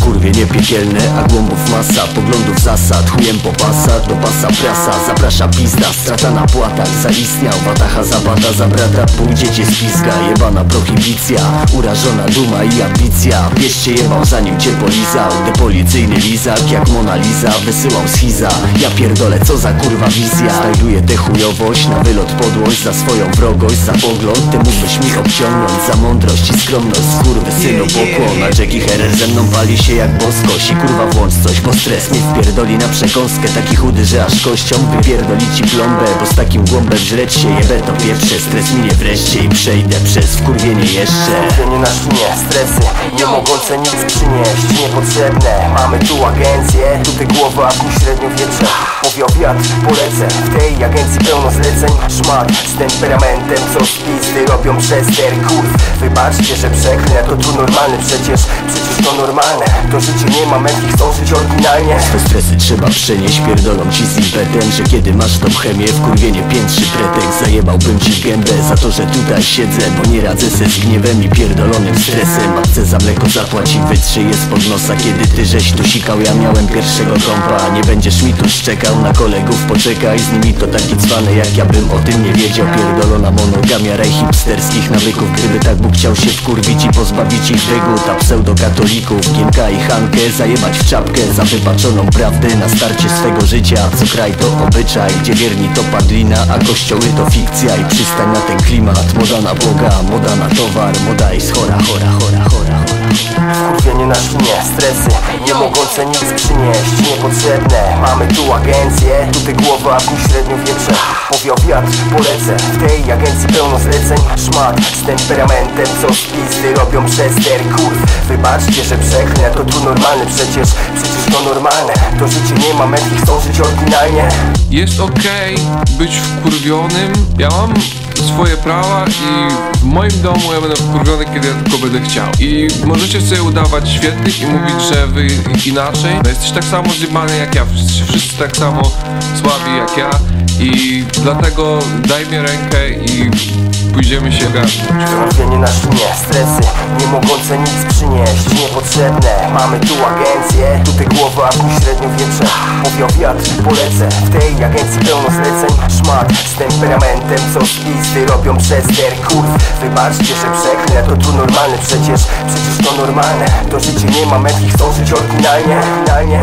Kurwienie piekielne, a głąbów masa Poglądów zasad, chujem po pasa Do pasa prasa, zaprasza pizda Strata na płatach, zaistniał Watacha za bata, za brata Pójdzie cię spizga, jebana prohibicja Urażona duma i ambicja Bierzcie jebał zanim cię polizał Depolicyjny lizak, jak Mona Lisa Wysyłał schiza, ja pierdolę co za kurwa wizja Znajduję tę chujowość, na wylot podłość Za swoją wrogość, za pogląd Ty mógłbyś mi obciągnąć Za mądrość i skromność, skurwy synu pokłon A Jackie Herer ze mną pali się jak boskość. I kurwa włącz coś, bo stres mnie wpierdoli na przekąskę. Taki chudy, że aż kością wypierdoli ci plombę. Bo z takim głąbem żreć się jebę to pierwsze. Stres minie wreszcie i przejdę przez wkurwienie jeszcze. Wkurwienie na świnie, stresy Nie mogące nic przynieść. Niepotrzebne, mamy tu agencję. Tutaj głowa, a tu średniowiecze Powiał wiatr, polecę W tej agencji pełno zleceń. Szmat z temperamentem Co pizdy robią przester Kurw, wybaczcie, że przeklnę To tu normalny przecież, przecież to normalne. To życie nie ma męskich, chcą żyć oryginalnie. Te stresy trzeba przenieść, pierdolą ci z impetem Że kiedy masz tą chemię, wkurwienie piętrzy pretekst Zajebałbym w gębę za to, że tutaj siedzę Bo nie radzę se z gniewem i pierdolonym stresem. Matce za mleko zapłaci, wytrzy je spod nosa Kiedy ty żeś tu sikał, ja miałem pierwszego kompa Nie będziesz mi tu szczekał, na kolegów poczekaj Z nimi to taki cwany, jak ja bym o tym nie wiedział. Pierdolona monogamia, raj hipsterskich nawyków. Gdyby tak Bóg chciał się wkurwić i pozbawić ich wygód A pseudokatolików, Gienka i Hankę Zajebać w czapkę za wybaczoną prawdę Na starcie swego życia, co kraj to obyczaj Gdzie wierni to padlina, a kościoły to fikcja I przystań na ten klimat, moda na Boga Moda na towar, moda jest chora, chora, chora, chora, chora. Wkurwienie na świnie, stresy Nie mogące nic przynieść Niepotrzebne, mamy tu agencję Tutaj głowa, a tu średniowiecze Powiał wiatr, polecę. W tej agencji pełno zleceń Szmat z temperamentem Co z pizdy robią przester. Kurw, wybaczcie, że przeklnę To tu normalny przecież, przecież to normalne. To życie nie ma metki, chcą żyć oryginalnie Jest okej być wkurwionym. Ja mam swoje prawa i w moim domu ja będę wkurwiony, kiedy ja tylko będę chciał. I możecie sobie udawać świetnych i mówić, że wy inaczej. No jesteś tak samo zjebany jak ja, wszyscy, wszyscy tak samo słabi jak ja. I dlatego daj mi rękę i pójdziemy się garnąć. Wkurwienie na świnie, stresy Nie mogące nic przynieść Mamy tu agencję Tutaj głowa, tu średniowiecze Powiał wiatr, polecę. W tej agencji pełno zleceń. Szmat z temperamentem Co pizdy robią przester. Kurw, wybaczcie, że przeklnę To tu normalny przecież, przecież to normalne. To życie nie ma metki, chcą żyć oryginalnie, oryginalnie.